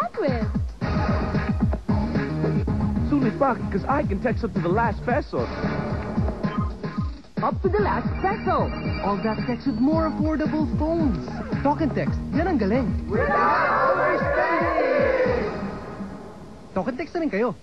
chat with. Sulit because I can text up to the last peso. Up to the last peso. All that text with more affordable phones. Talk and text. Yan ang galing. Without overspending! Talk and text na rin kayo.